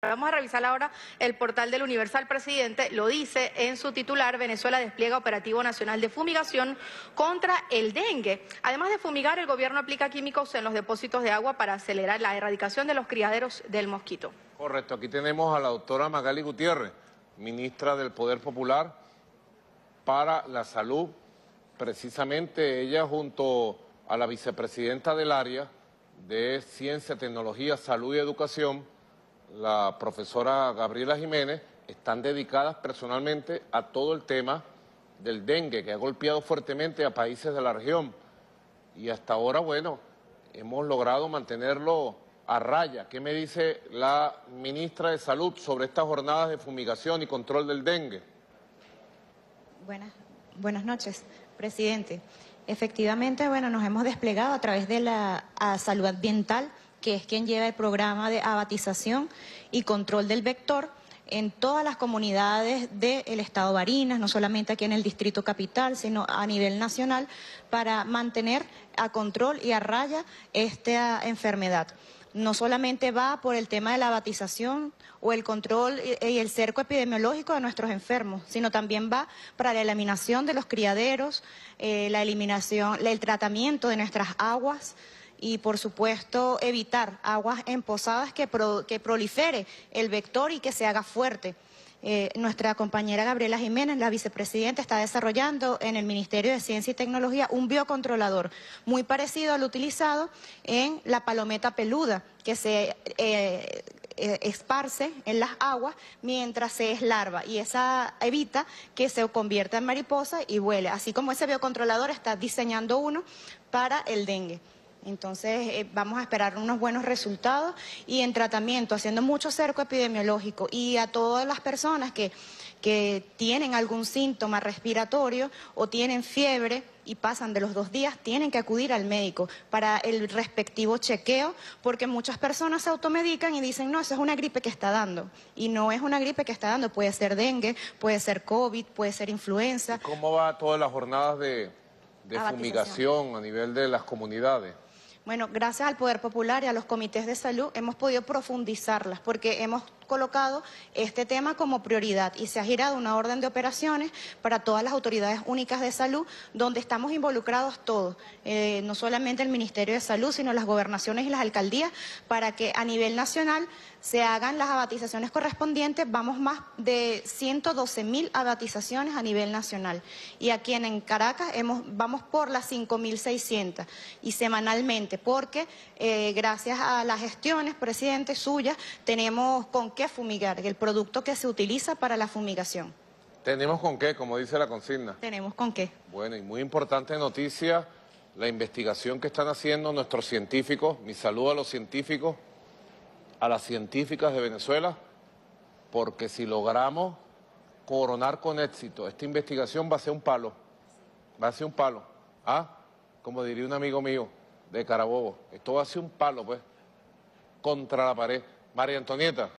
Vamos a revisar ahora el portal del Universal Presidente. Lo dice en su titular, Venezuela despliega operativo nacional de fumigación contra el dengue. Además de fumigar, el gobierno aplica químicos en los depósitos de agua para acelerar la erradicación de los criaderos del mosquito. Correcto, aquí tenemos a la doctora Magali Gutiérrez, ministra del Poder Popular para la Salud. Precisamente ella junto a la vicepresidenta del área de Ciencia, Tecnología, Salud y Educación, la profesora Gabriela Jiménez, están dedicadas personalmente a todo el tema del dengue, que ha golpeado fuertemente a países de la región. Y hasta ahora, bueno, hemos logrado mantenerlo a raya. ¿Qué me dice la ministra de Salud sobre estas jornadas de fumigación y control del dengue? Buenas, buenas noches, presidente. Efectivamente, bueno, nos hemos desplegado a través de la salud ambiental que es quien lleva el programa de abatización y control del vector en todas las comunidades del estado Barinas, no solamente aquí en el distrito capital, sino a nivel nacional, para mantener a control y a raya esta enfermedad. No solamente va por el tema de la abatización o el control y el cerco epidemiológico de nuestros enfermos, sino también va para la eliminación de los criaderos, eh, la eliminación, el tratamiento de nuestras aguas, y por supuesto evitar aguas emposadas que, que prolifere el vector y que se haga fuerte. Eh, nuestra compañera Gabriela Jiménez, la vicepresidenta, está desarrollando en el Ministerio de Ciencia y Tecnología un biocontrolador muy parecido al utilizado en la palometa peluda, que se eh, eh, esparce en las aguas mientras se es larva y esa evita que se convierta en mariposa y vuele. Así como ese biocontrolador está diseñando uno para el dengue. Entonces eh, vamos a esperar unos buenos resultados y en tratamiento, haciendo mucho cerco epidemiológico y a todas las personas que, que tienen algún síntoma respiratorio o tienen fiebre y pasan de los dos días, tienen que acudir al médico para el respectivo chequeo, porque muchas personas se automedican y dicen, no, eso es una gripe que está dando. Y no es una gripe que está dando, puede ser dengue, puede ser COVID, puede ser influenza. ¿Cómo va todas las jornadas de, de fumigación a nivel de las comunidades? Bueno, gracias al Poder Popular y a los comités de salud hemos podido profundizarlas porque hemos colocado este tema como prioridad y se ha girado una orden de operaciones para todas las autoridades únicas de salud donde estamos involucrados todos, eh, no solamente el Ministerio de Salud, sino las gobernaciones y las alcaldías, para que a nivel nacional se hagan las abatizaciones correspondientes. Vamos más de 112 mil abatizaciones a nivel nacional. Y aquí en, Caracas vamos por las 5.600 y semanalmente, porque eh, gracias a las gestiones, presidente, suyas, tenemos con qué fumigar, el producto que se utiliza para la fumigación. ¿Tenemos con qué, como dice la consigna? Tenemos con qué. Bueno, y muy importante noticia, la investigación que están haciendo nuestros científicos. Mi saludo a los científicos, a las científicas de Venezuela, porque si logramos coronar con éxito esta investigación va a ser un palo, va a ser un palo. ¿Ah? Como diría un amigo mío de Carabobo, esto va a ser un palo, pues, contra la pared. María Antonieta.